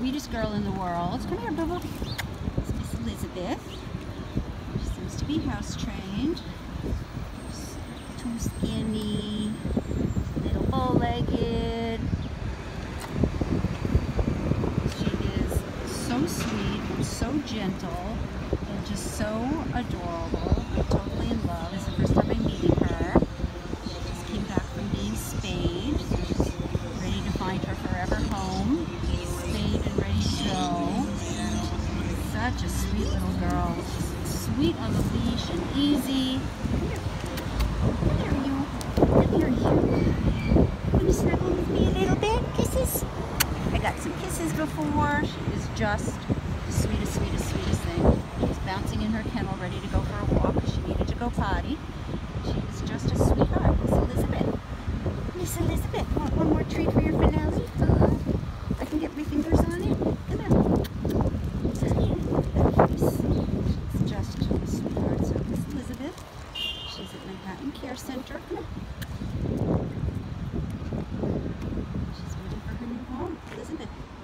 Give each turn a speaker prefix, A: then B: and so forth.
A: sweetest girl in the world. Come here, is Miss Elizabeth. She seems to be house trained. Too skinny, little bow-legged. She is so sweet and so gentle and just so adorable. such a sweet little girl. Sweet on the leash and easy. Come here, you. Come here, you. Wanna snuggle with me a little bit? Kisses? I got some kisses before. She is just the sweetest, sweetest, sweetest thing. She's bouncing in her kennel, ready to go for a walk. She needed to go potty. She is just a sweetheart. Miss Elizabeth. Miss Elizabeth, want one more treat for your finale? Care Center.